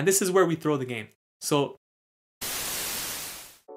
And this is where we throw the game. So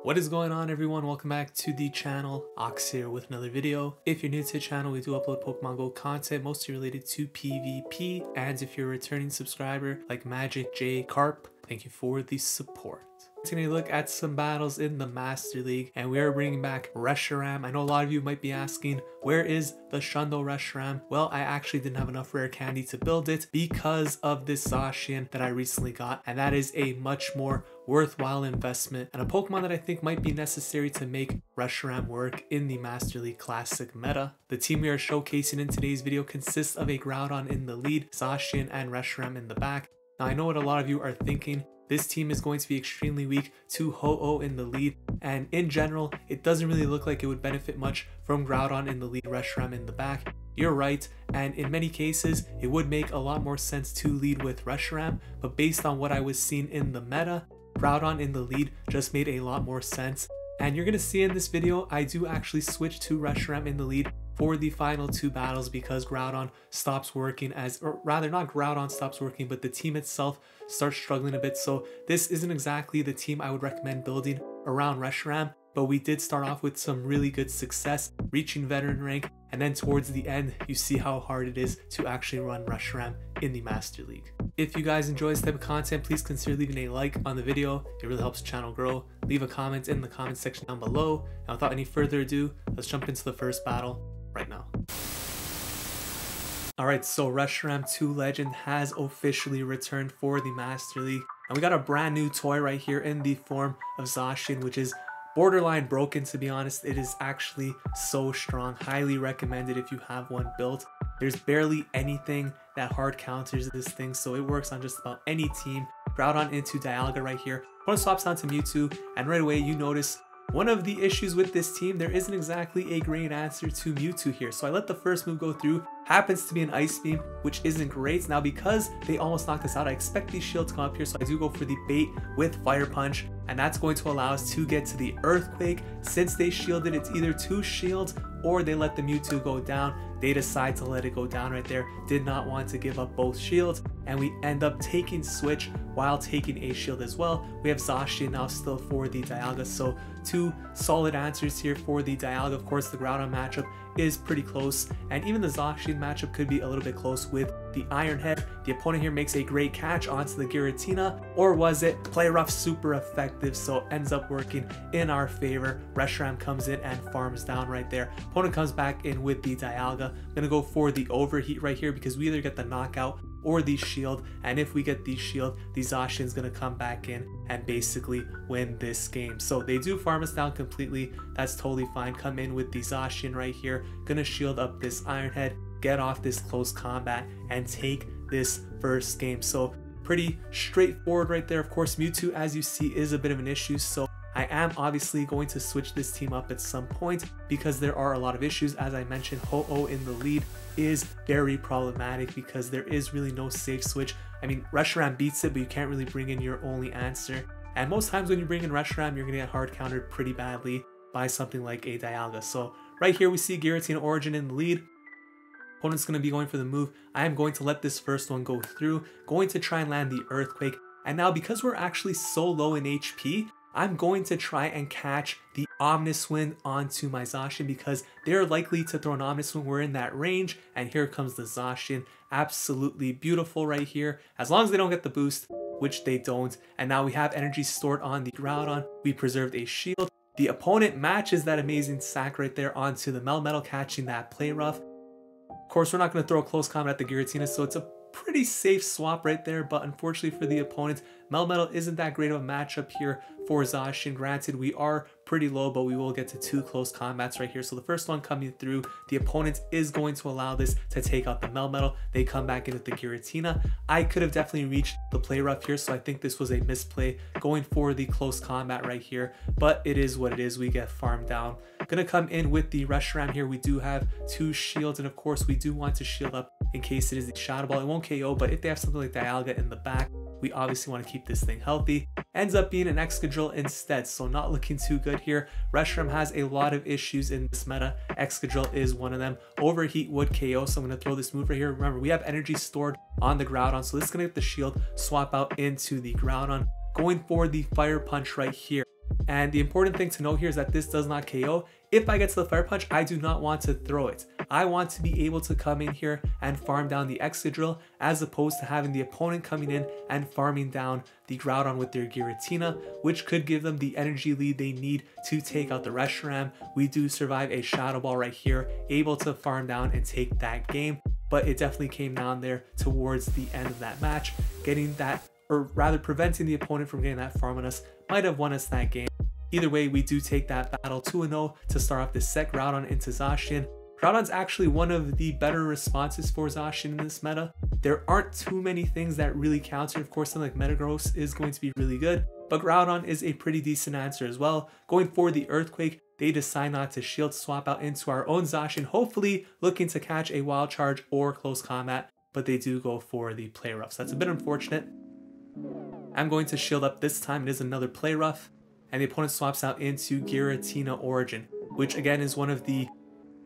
what is going on everyone? Welcome back to the channel. Ox here with another video. If you're new to the channel, we do upload Pokemon Go content mostly related to PvP. And if you're a returning subscriber like Magic J Carp, thank you for the support. Taking a look at some battles in the Master League and we are bringing back Reshiram. I know a lot of you might be asking, where is the Shundo Reshiram? Well, I actually didn't have enough rare candy to build it because of this Zacian that I recently got and that is a much more worthwhile investment and a Pokemon that I think might be necessary to make Reshiram work in the Master League Classic meta. The team we are showcasing in today's video consists of a Groudon in the lead, Zacian and Reshiram in the back. Now I know what a lot of you are thinking, this team is going to be extremely weak to Ho-Oh in the lead, and in general, it doesn't really look like it would benefit much from Groudon in the lead, Reshiram in the back. You're right, and in many cases, it would make a lot more sense to lead with Reshiram, but based on what I was seeing in the meta, Groudon in the lead just made a lot more sense. And you're to see in this video, I do actually switch to Reshiram in the lead for the final two battles because Groudon stops working as, or rather not Groudon stops working, but the team itself starts struggling a bit. So this isn't exactly the team I would recommend building around Reshiram, but we did start off with some really good success, reaching veteran rank, and then towards the end, you see how hard it is to actually run Reshiram in the Master League. If you guys enjoy this type of content, please consider leaving a like on the video. It really helps the channel grow. Leave a comment in the comment section down below. And without any further ado, let's jump into the first battle right now. Alright, so Reshiram 2 Legend has officially returned for the Master League. And we got a brand new toy right here in the form of Zacian, which is borderline broken to be honest. It is actually so strong. Highly recommended if you have one built. There's barely anything that hard counters this thing, so it works on just about any team. Groudon into Dialga right here. Opponent swaps down to Mewtwo, and right away you notice one of the issues with this team, there isn't exactly a great answer to Mewtwo here. So I let the first move go through, happens to be an Ice Beam, which isn't great. Now because they almost knocked us out, I expect these shields to come up here, so I do go for the bait with Fire Punch, and that's going to allow us to get to the Earthquake. Since they shielded, it's either two shields or they let the Mewtwo go down. They decide to let it go down right there, did not want to give up both shields, and we end up taking Switch while taking a shield as well. We have Zacian now still for the Dialga, so two solid answers here for the Dialga. Of course, the Groudon matchup is pretty close, and even the Zacian matchup could be a little bit close with the Iron Head. The opponent here makes a great catch onto the Giratina, or was it play rough super effective, so ends up working in our favor. Reshiram comes in and farms down right there. Opponent comes back in with the Dialga. I'm gonna go for the overheat right here because we either get the knockout or the shield and if we get the shield the Zacian's gonna come back in and basically win this game. So they do farm us down completely. That's totally fine. Come in with the Zacian right here. Gonna shield up this Ironhead, get off this close combat and take this first game. So pretty straightforward right there. Of course Mewtwo as you see is a bit of an issue. So I am obviously going to switch this team up at some point because there are a lot of issues. As I mentioned, Ho-Oh in the lead is very problematic because there is really no safe switch. I mean, Reshiram beats it, but you can't really bring in your only answer. And most times when you bring in Reshiram, you're going to get hard countered pretty badly by something like a Dialga. So right here we see Giratina Origin in the lead. Opponent's going to be going for the move. I am going to let this first one go through, going to try and land the Earthquake. And now because we're actually so low in HP, I'm going to try and catch the Omniswing onto my Zacian because they're likely to throw an Omniswing. We're in that range, and here comes the Zacian. Absolutely beautiful right here. As long as they don't get the boost, which they don't. And now we have energy stored on the Groudon. We preserved a shield. The opponent matches that amazing sack right there onto the Melmetal, catching that play rough. Of course, we're not going to throw a close combat at the Giratina, so it's a pretty safe swap right there, but unfortunately for the opponent, Melmetal isn't that great of a matchup here for Zacian. Granted, we are pretty low, but we will get to two close combats right here. So the first one coming through, the opponent is going to allow this to take out the Melmetal. They come back in with the Giratina. I could have definitely reached the play rough here, so I think this was a misplay going for the close combat right here, but it is what it is. We get farmed down. Gonna come in with the Reshiram here. We do have two shields, and of course, we do want to shield up in case it is the Shadow Ball. It won't KO, but if they have something like Dialga in the back, we obviously want to keep this thing healthy. ends up being an Excadrill instead, so not looking too good here. Reshiram has a lot of issues in this meta. Excadrill is one of them. Overheat would KO, so I'm going to throw this move right here. Remember, we have energy stored on the Groudon, so this is going to get the shield, swap out into the Groudon. Going for the Fire Punch right here. And the important thing to know here is that this does not KO. If I get to the Fire Punch, I do not want to throw it. I want to be able to come in here and farm down the Excadrill as opposed to having the opponent coming in and farming down the Groudon with their Giratina, which could give them the energy lead they need to take out the Reshiram. We do survive a Shadow Ball right here, able to farm down and take that game but it definitely came down there towards the end of that match, getting that, or rather preventing the opponent from getting that farm on us, might have won us that game. Either way, we do take that battle 2-0 to start off the set Groudon into Zacian. Groudon's actually one of the better responses for Zacian in this meta. There aren't too many things that really counter. Of course, something like Metagross is going to be really good, but Groudon is a pretty decent answer as well. Going for the Earthquake, they decide not to shield swap out into our own Zacian, hopefully looking to catch a Wild Charge or Close Combat, but they do go for the Play Rough. So that's a bit unfortunate. I'm going to shield up this time. It is another Play Rough and the opponent swaps out into Giratina Origin, which again is one of the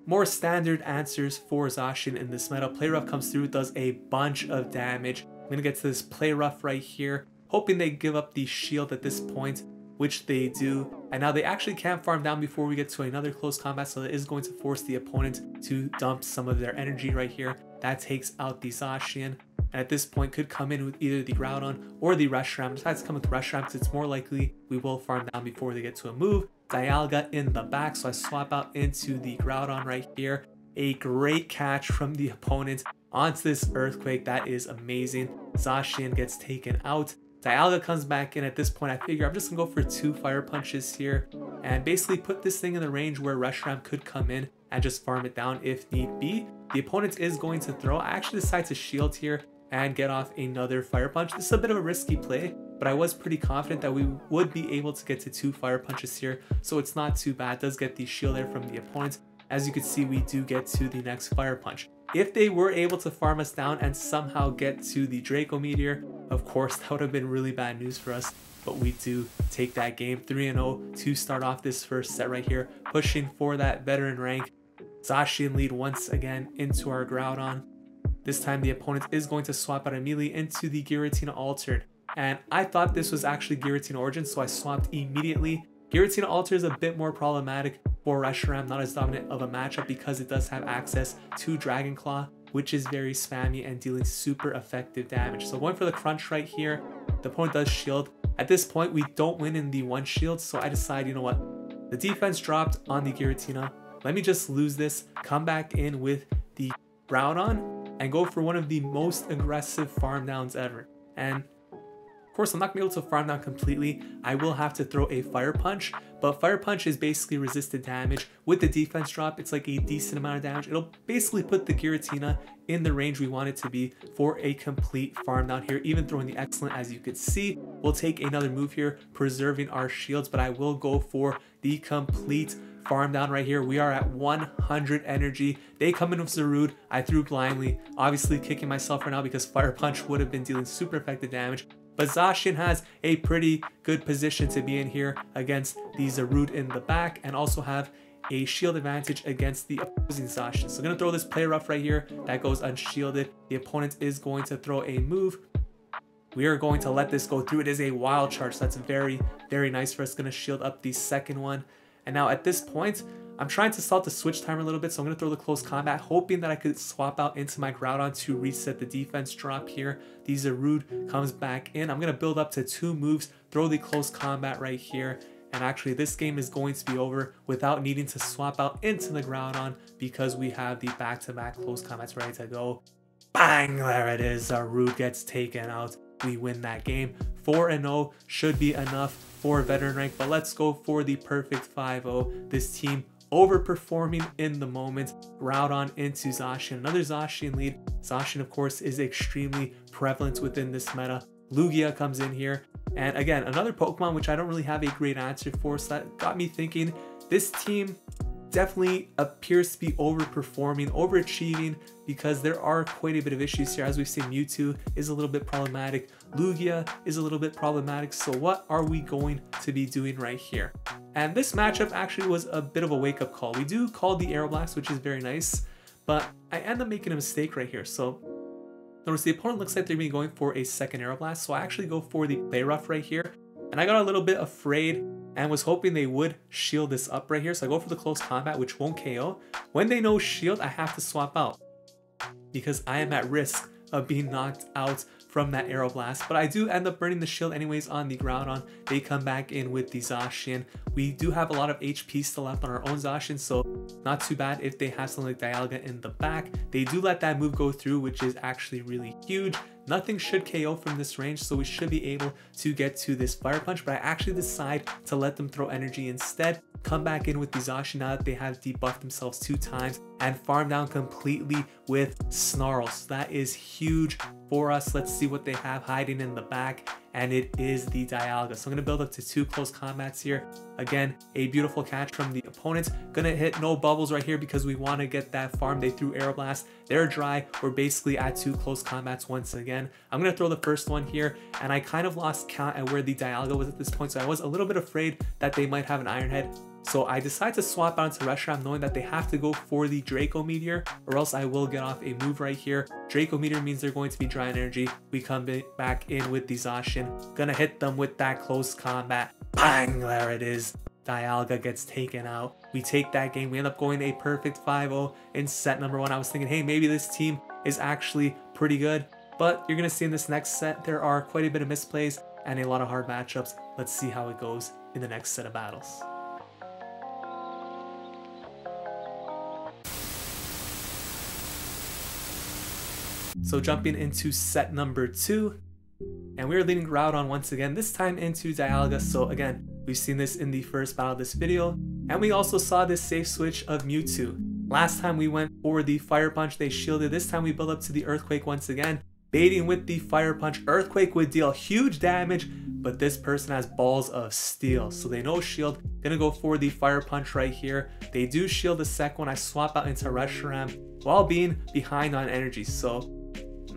more standard answers for Zacian in this meta. Play Rough comes through, does a bunch of damage. I'm to get to this Play Rough right here, hoping they give up the shield at this point, which they do. And now they actually can't farm down before we get to another close combat, so that is going to force the opponent to dump some of their energy right here. That takes out the Zacian and at this point could come in with either the Groudon or the Reshiram. Besides come with Reshiram because it's more likely we will farm down before they get to a move. Dialga in the back, so I swap out into the Groudon right here. A great catch from the opponent onto this Earthquake. That is amazing. Zacian gets taken out. Dialga comes back in at this point. I figure I'm just gonna go for two fire punches here and basically put this thing in the range where Reshiram could come in and just farm it down if need be. The opponent is going to throw. I actually decide to shield here and get off another fire punch. This is a bit of a risky play, but I was pretty confident that we would be able to get to two fire punches here, so it's not too bad. It does get the shield there from the opponent. As you can see, we do get to the next fire punch. If they were able to farm us down and somehow get to the Draco Meteor, of course, that would have been really bad news for us, but we do take that game 3-0 to start off this first set right here, pushing for that veteran rank. Zacian lead once again into our Groudon. This time the opponent is going to swap out immediately into the Giratina Altered. And I thought this was actually Giratina Origin, so I swapped immediately. Giratina Altered is a bit more problematic for Reshiram, not as dominant of a matchup because it does have access to Dragon Claw, which is very spammy and dealing super effective damage. So going for the crunch right here, the opponent does shield. At this point, we don't win in the one shield, so I decide, you know what, the defense dropped on the Giratina. Let me just lose this, come back in with the Groudon, and go for one of the most aggressive farm downs ever. And course, I'm not gonna be able to farm down completely. I will have to throw a Fire Punch, but Fire Punch is basically resisted damage. With the defense drop, it's like a decent amount of damage. It'll basically put the Giratina in the range we want it to be for a complete farm down here. Even throwing the Excellent, as you could see, we'll take another move here, preserving our shields, but I will go for the complete farm down right here. We are at 100 energy. They come in with Zarude. I threw blindly, obviously kicking myself right now because Fire Punch would have been dealing super effective damage. But Zacian has a pretty good position to be in here against the Zarude in the back and also have a shield advantage against the opposing Zacian. So I'm to throw this play rough right here. That goes unshielded. The opponent is going to throw a move. We are going to let this go through. It is a wild charge. So that's very, very nice for us. To shield up the second one. And now at this point, I'm trying to start the switch timer a little bit, so I'm going to throw the close combat, hoping that I could swap out into my Groudon to reset the defense drop here. The Zarude comes back in. I'm going to build up to two moves, throw the close combat right here, and actually this game is going to be over without needing to swap out into the Groudon because we have the back-to-back -back close combats ready to go. Bang! There it is. Uh, Zarude gets taken out. We win that game. 4-0 should be enough for veteran rank, but let's go for the perfect 5-0. This team overperforming in the moment. Groudon into Zacian, another Zacian lead. Zacian, of course, is extremely prevalent within this meta. Lugia comes in here. And again, another Pokemon which I don't really have a great answer for, so that got me thinking, this team definitely appears to be overperforming, overachieving, because there are quite a bit of issues here. As we've seen, Mewtwo is a little bit problematic, Lugia is a little bit problematic, so what are we going to be doing right here? And this matchup actually was a bit of a wake-up call. We do call the Aeroblast, which is very nice, but I end up making a mistake right here. So notice the opponent looks like they're going for a second Aeroblast, so I actually go for the Play Rough right here. And I got a little bit afraid and was hoping they would shield this up right here. So I go for the close combat, which won't KO. When they know shield, I have to swap out because I am at risk of being knocked out from that Aeroblast. But I do end up burning the shield anyways on the Groudon. They come back in with the Zacian. We do have a lot of HP still left on our own Zacian, so not too bad if they have something like Dialga in the back. They do let that move go through, which is actually really huge. Nothing should KO from this range, so we should be able to get to this Fire Punch, but I actually decide to let them throw energy instead, come back in with Zacian now that they have debuffed themselves two times, and farm down completely with Snarl. So that is huge for us. Let's see what they have hiding in the back and it is the Dialga. So I'm gonna build up to two close combats here. Again, a beautiful catch from the opponent. Gonna hit no bubbles right here because we wanna get that farm. They threw Aeroblast, they're dry. We're basically at two close combats once again. I'm gonna throw the first one here and I kind of lost count at where the Dialga was at this point. So I was a little bit afraid that they might have an Iron Head. So I decide to swap out to Reshiram knowing that they have to go for the Draco Meteor or else I will get off a move right here. Draco Meteor means they're going to be dry energy. We come back in with the Zacian. Gonna hit them with that close combat. Bang! There it is. Dialga gets taken out. We take that game. We end up going a perfect 5-0 in set number one. I was thinking, hey, maybe this team is actually pretty good. But you're going to see in this next set, there are quite a bit of misplays and a lot of hard matchups. Let's see how it goes in the next set of battles. So jumping into set number two, and we are leading Groudon once again, this time into Dialga. So again, we've seen this in the first battle of this video, and we also saw this safe switch of Mewtwo. Last time we went for the Fire Punch, they shielded. This time we build up to the Earthquake once again, baiting with the Fire Punch. Earthquake would deal huge damage, but this person has balls of steel, so they know shield. Gonna go for the Fire Punch right here. They do shield the second one. I swap out into Reshiram while being behind on energy, so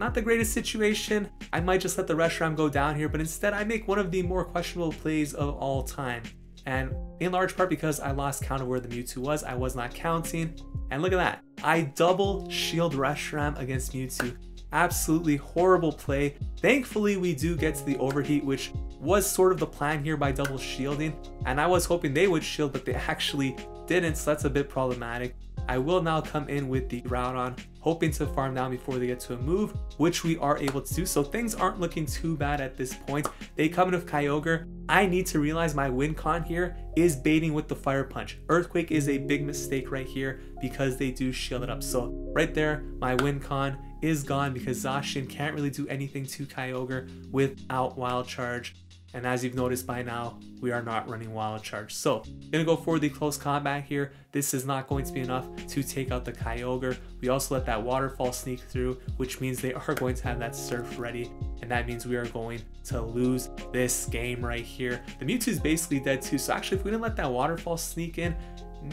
not the greatest situation. I might just let the Reshiram go down here, but instead I make one of the more questionable plays of all time. And in large part because I lost count of where the Mewtwo was, I was not counting. And look at that, I double shield Reshiram against Mewtwo. Absolutely horrible play. Thankfully, we do get to the overheat, which was sort of the plan here by double shielding. And I was hoping they would shield, but they actually didn't, so that's a bit problematic. I will now come in with the Groudon, hoping to farm down before they get to a move, which we are able to do. So things aren't looking too bad at this point. They come in with Kyogre. I need to realize my win con here is baiting with the Fire Punch. Earthquake is a big mistake right here because they do shield it up. So right there, my win con is gone because Zacian can't really do anything to Kyogre without Wild Charge. And as you've noticed by now, we are not running Wild Charge. So, gonna go for the close combat here. This is not going to be enough to take out the Kyogre. We also let that Waterfall sneak through, which means they are going to have that Surf ready. And that means we are going to lose this game right here. The Mewtwo is basically dead too. So actually, if we didn't let that Waterfall sneak in,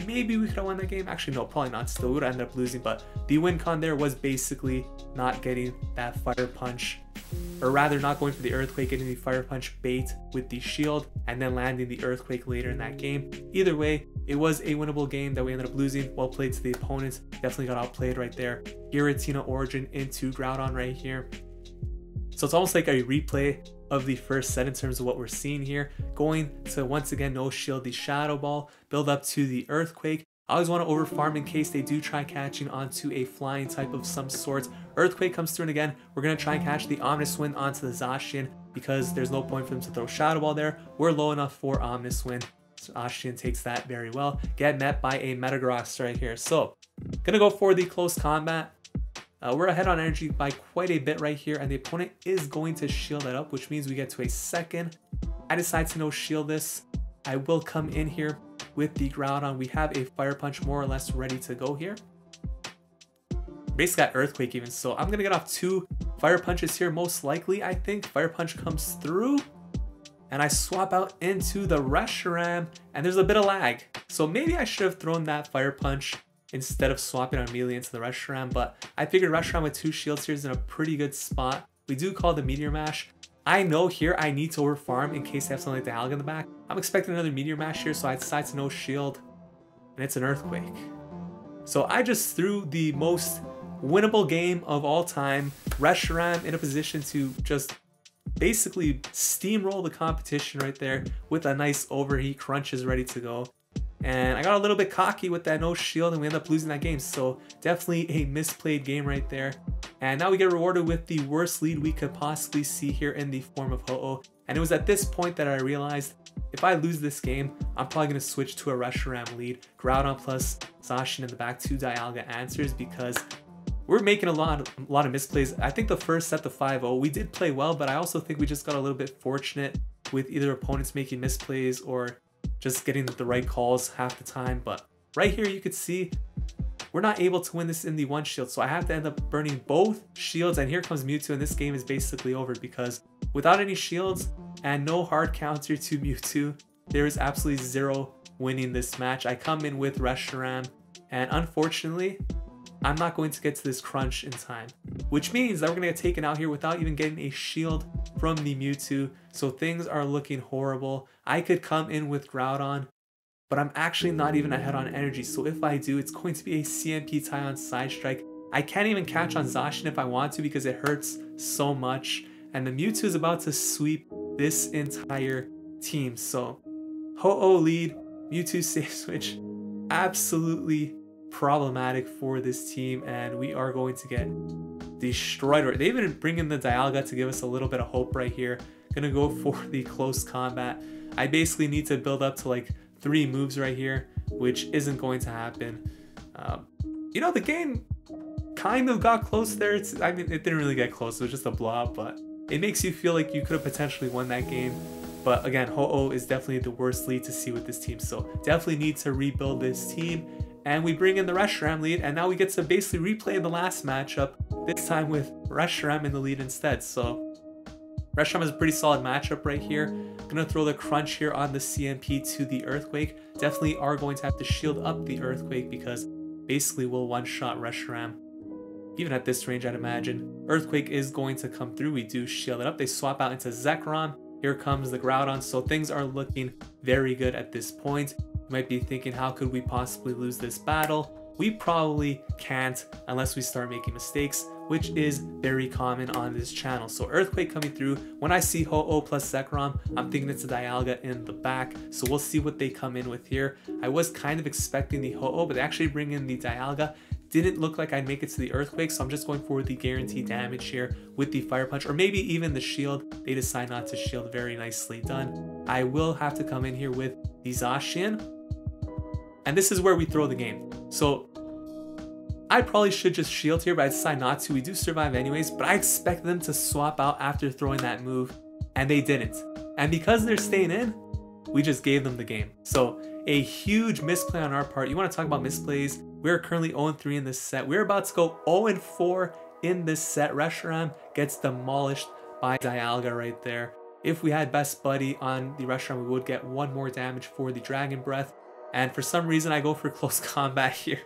maybe we could have won that game. Actually, no, probably not. Still, would end up losing. But the win con there was basically not getting that Fire Punch or rather not going for the Earthquake, getting the Fire Punch bait with the shield, and then landing the Earthquake later in that game. Either way, it was a winnable game that we ended up losing. Well played to the opponents. Definitely got outplayed right there. Giratina Origin into Groudon right here. So it's almost like a replay of the first set in terms of what we're seeing here. Going to once again no shield the Shadow Ball, build up to the Earthquake, I always want to overfarm in case they do try catching onto a flying type of some sort. Earthquake comes through and again, we're going to try and catch the Omniswing onto the Zacian because there's no point for them to throw Shadow Ball there. We're low enough for Omniswing. So Zacian takes that very well. Get met by a Metagross right here. So, gonna go for the close combat. Uh, we're ahead on energy by quite a bit right here, and the opponent is going to shield that up, which means we get to a second. I decide to no shield this. I will come in here with the Groudon. We have a Fire Punch more or less ready to go here. Basically got Earthquake even, so I'm gonna get off two Fire Punches here most likely, I think. Fire Punch comes through. and I swap out into the Reshiram and there's a bit of lag. So maybe I should have thrown that Fire Punch instead of swapping immediately into the Reshiram, but I figured Reshiram with two shields here is in a pretty good spot. We do call the Meteor Mash. I know here I need to overfarm in case I have something like the Dialga in the back. I'm expecting another Meteor Mash here, so I decide to no shield, and it's an Earthquake. So I just threw the most winnable game of all time. Reshiram in a position to just basically steamroll the competition right there with a nice overheat crunches ready to go. And I got a little bit cocky with that no shield and we end up losing that game. So definitely a misplayed game right there. And now we get rewarded with the worst lead we could possibly see here in the form of Ho-Oh. And it was at this point that I realized if I lose this game, I'm probably going to switch to a Reshiram lead. Groudon plus Zacian in the back, two Dialga answers because we're making a lot, of, a lot of misplays. I think the first set, the 5-0, we did play well, but I also think we just got a little bit fortunate with either opponents making misplays or just getting the right calls half the time. But right here, you could see we're not able to win this in the one shield. So I have to end up burning both shields. And here comes Mewtwo. And this game is basically over because without any shields and no hard counter to Mewtwo, there is absolutely zero winning this match. I come in with Reshiram. And unfortunately, I'm not going to get to this crunch in time, which means that we're going to get taken out here without even getting a shield from the Mewtwo. So things are looking horrible. I could come in with Groudon, but I'm actually not even ahead on energy. So if I do, it's going to be a CMP tie on Psystrike. I can't even catch on Zacian if I want to because it hurts so much. And the Mewtwo is about to sweep this entire team. So Ho-Oh lead, Mewtwo safe switch. Absolutely problematic for this team and we are going to get destroyed. They even bring in the Dialga to give us a little bit of hope right here. Gonna go for the close combat. I basically need to build up to like three moves right here, which isn't going to happen. Um, you know, the game kind of got close there. It's, I mean, it didn't really get close. It was just a blob, but it makes you feel like you could have potentially won that game. But again, Ho-Oh is definitely the worst lead to see with this team. So definitely need to rebuild this team and we bring in the Reshiram lead, and now we get to basically replay the last matchup, this time with Reshiram in the lead instead. So Reshiram is a pretty solid matchup right here. Gonna throw the crunch here on the CMP to the Earthquake. Definitely are going to have to shield up the Earthquake because basically we'll one-shot Reshiram. Even at this range, I'd imagine. Earthquake is going to come through. We do shield it up. They swap out into Zekrom. Here comes the Groudon. So things are looking very good at this point. You might be thinking, how could we possibly lose this battle? We probably can't unless we start making mistakes, which is very common on this channel. So Earthquake coming through, when I see Ho-Oh plus Zekrom, I'm thinking it's a Dialga in the back. So we'll see what they come in with here. I was kind of expecting the Ho-Oh, but they actually bring in the Dialga. Didn't look like I'd make it to the Earthquake, so I'm just going for the guaranteed damage here with the Fire Punch, or maybe even the Shield. They decide not to shield, very nicely done. I will have to come in here with the Zacian, and this is where we throw the game. So I probably should just shield here, but I decide not to. We do survive anyways, but I expect them to swap out after throwing that move, and they didn't. And because they're staying in, we just gave them the game. So a huge misplay on our part. You want to talk about misplays? We're currently 0-3 in this set. We're about to go 0-4 in this set. Reshiram gets demolished by Dialga right there. If we had Best Buddy on the Reshiram, we would get one more damage for the Dragon Breath. And for some reason, I go for close combat here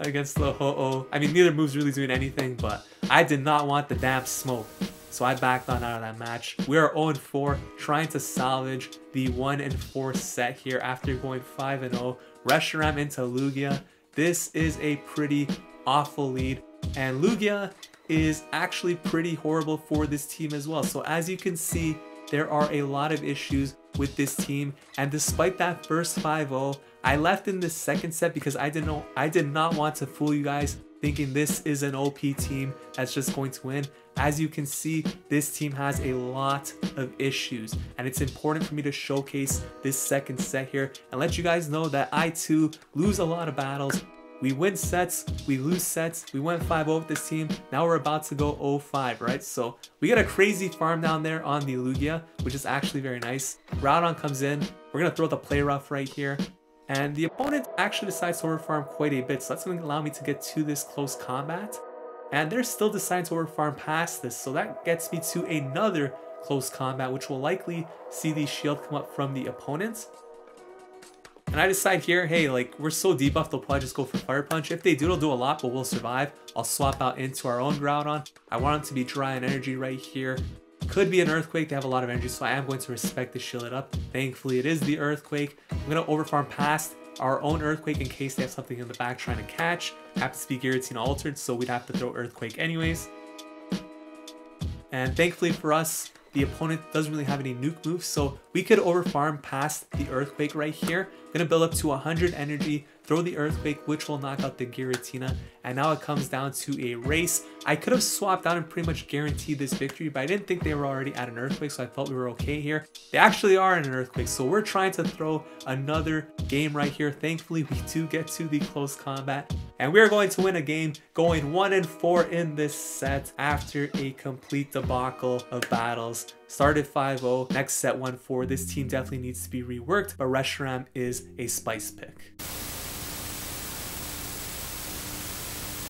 against the Ho-Oh. I mean, neither move's really doing anything, but I did not want the damn smoke. So I backed on out of that match. We are 0-4, trying to salvage the 1-4 set here after going 5-0. Reshiram into Lugia. This is a pretty awful lead. And Lugia is actually pretty horrible for this team as well. So as you can see, there are a lot of issues with this team. And despite that first 5-0, I left in the second set because I didn't know I did not want to fool you guys thinking this is an OP team that's just going to win. As you can see, this team has a lot of issues and it's important for me to showcase this second set here and let you guys know that I too lose a lot of battles we win sets, we lose sets, we went 5-0 with this team, now we're about to go 0-5, right? So we got a crazy farm down there on the Lugia, which is actually very nice. Groudon comes in, we're gonna throw the play rough right here, and the opponent actually decides to overfarm quite a bit, so that's gonna allow me to get to this close combat. And they're still deciding to overfarm past this, so that gets me to another close combat, which will likely see the shield come up from the opponents. And I decide here, hey, like, we're so debuffed, they'll probably just go for Fire Punch. If they do, it'll do a lot, but we'll survive. I'll swap out into our own Groudon. I want him to be dry on energy right here. Could be an Earthquake, they have a lot of energy, so I am going to respect the shield it up. Thankfully, it is the Earthquake. I'm going to overfarm past our own Earthquake in case they have something in the back trying to catch. Happens to be Giratina Altered, so we'd have to throw Earthquake anyways. And thankfully for us, the opponent doesn't really have any nuke moves, so we could overfarm past the Earthquake right here. Gonna build up to 100 energy, throw the Earthquake, which will knock out the Giratina, and now it comes down to a race. I could have swapped out and pretty much guaranteed this victory, but I didn't think they were already at an Earthquake, so I felt we were okay here. They actually are in an Earthquake, so we're trying to throw another game right here. Thankfully, we do get to the close combat, and we are going to win a game going 1 and 4 in this set after a complete debacle of battles. Started 5-0, next set 1-4. This team definitely needs to be reworked, but Reshiram is a spice pick.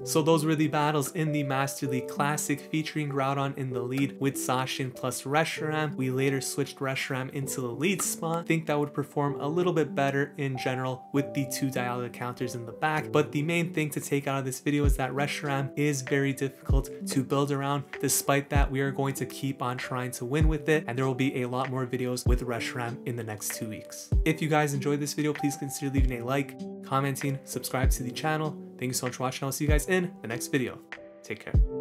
So those were the battles in the Master League Classic featuring Groudon in the lead with Zacian plus Reshiram. We later switched Reshiram into the lead spot. think that would perform a little bit better in general with the two Dialga counters in the back. But the main thing to take out of this video is that Reshiram is very difficult to build around. Despite that, we are going to keep on trying to win with it and there will be a lot more videos with Reshiram in the next two weeks. If you guys enjoyed this video, please consider leaving a like, commenting, subscribe to the channel. Thank you so much for watching. I'll see you guys in the next video. Take care.